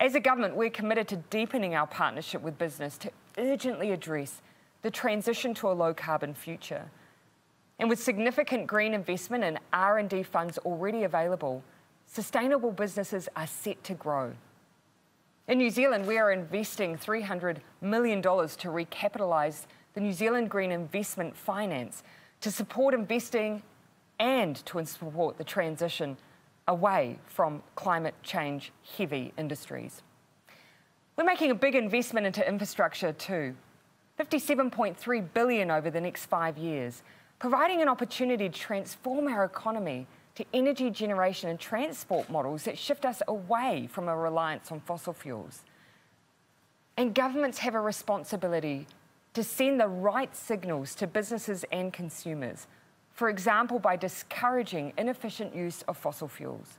As a government, we're committed to deepening our partnership with business to urgently address the transition to a low carbon future. And with significant green investment and R&D funds already available, sustainable businesses are set to grow. In New Zealand, we are investing $300 million to recapitalise the New Zealand Green Investment Finance to support investing and to support the transition away from climate change heavy industries. We're making a big investment into infrastructure too. 57.3 billion over the next 5 years, providing an opportunity to transform our economy to energy generation and transport models that shift us away from a reliance on fossil fuels. And governments have a responsibility to send the right signals to businesses and consumers for example, by discouraging inefficient use of fossil fuels.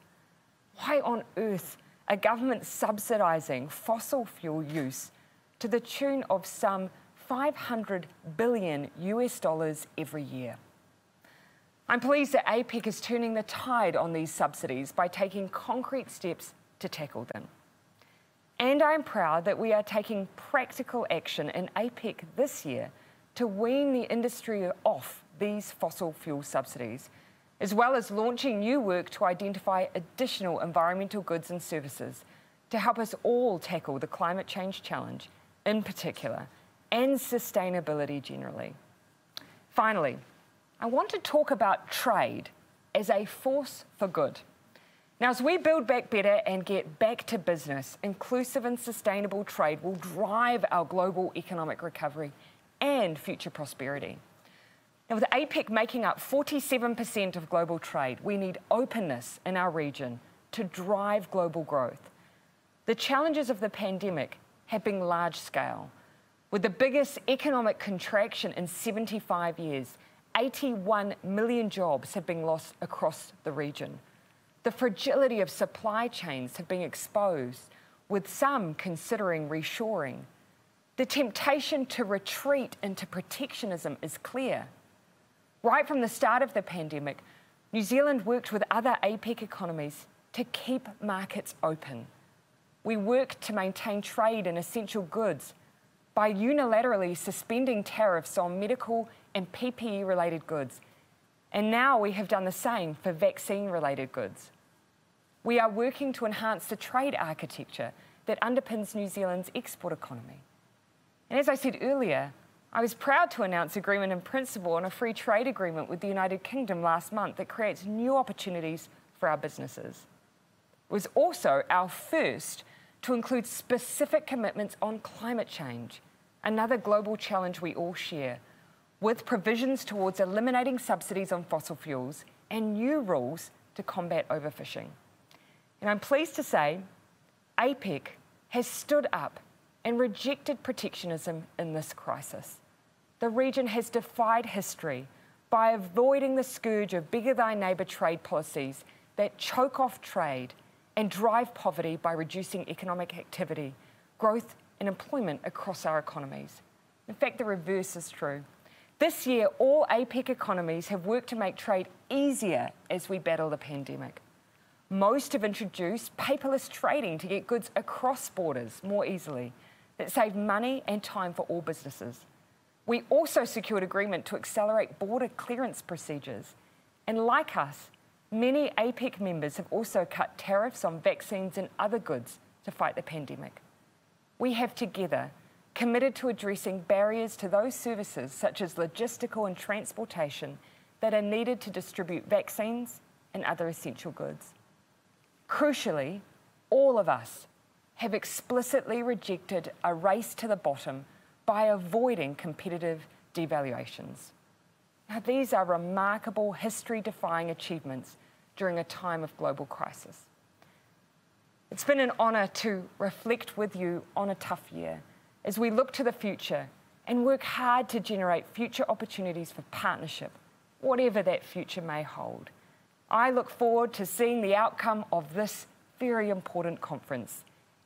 Why on earth are governments subsidising fossil fuel use to the tune of some 500 billion US dollars every year? I'm pleased that APEC is turning the tide on these subsidies by taking concrete steps to tackle them. And I'm proud that we are taking practical action in APEC this year to wean the industry off these fossil fuel subsidies, as well as launching new work to identify additional environmental goods and services to help us all tackle the climate change challenge in particular and sustainability generally. Finally, I want to talk about trade as a force for good. Now, as we build back better and get back to business, inclusive and sustainable trade will drive our global economic recovery and future prosperity. Now, with APEC making up 47% of global trade, we need openness in our region to drive global growth. The challenges of the pandemic have been large scale, with the biggest economic contraction in 75 years. 81 million jobs have been lost across the region. The fragility of supply chains have been exposed, with some considering reshoring. The temptation to retreat into protectionism is clear. Right from the start of the pandemic, New Zealand worked with other APEC economies to keep markets open. We worked to maintain trade in essential goods by unilaterally suspending tariffs on medical and PPE related goods. And now we have done the same for vaccine related goods. We are working to enhance the trade architecture that underpins New Zealand's export economy. And as I said earlier, I was proud to announce agreement in principle on a free trade agreement with the United Kingdom last month that creates new opportunities for our businesses. It was also our first to include specific commitments on climate change, another global challenge we all share, with provisions towards eliminating subsidies on fossil fuels and new rules to combat overfishing. And I'm pleased to say APEC has stood up and rejected protectionism in this crisis. The region has defied history by avoiding the scourge of beggar thy neighbour trade policies that choke off trade and drive poverty by reducing economic activity, growth and employment across our economies. In fact, the reverse is true. This year, all APEC economies have worked to make trade easier as we battle the pandemic. Most have introduced paperless trading to get goods across borders more easily that save money and time for all businesses. We also secured agreement to accelerate border clearance procedures. And like us, many APEC members have also cut tariffs on vaccines and other goods to fight the pandemic. We have together committed to addressing barriers to those services such as logistical and transportation that are needed to distribute vaccines and other essential goods. Crucially, all of us have explicitly rejected a race to the bottom by avoiding competitive devaluations. Now, these are remarkable history defying achievements during a time of global crisis. It's been an honour to reflect with you on a tough year as we look to the future and work hard to generate future opportunities for partnership, whatever that future may hold. I look forward to seeing the outcome of this very important conference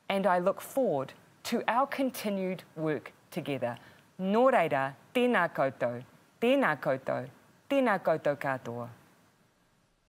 and I look forward to our continued work together. Nō reira, tēnā koutou, tēnā koutou, tēnā koutou katoa.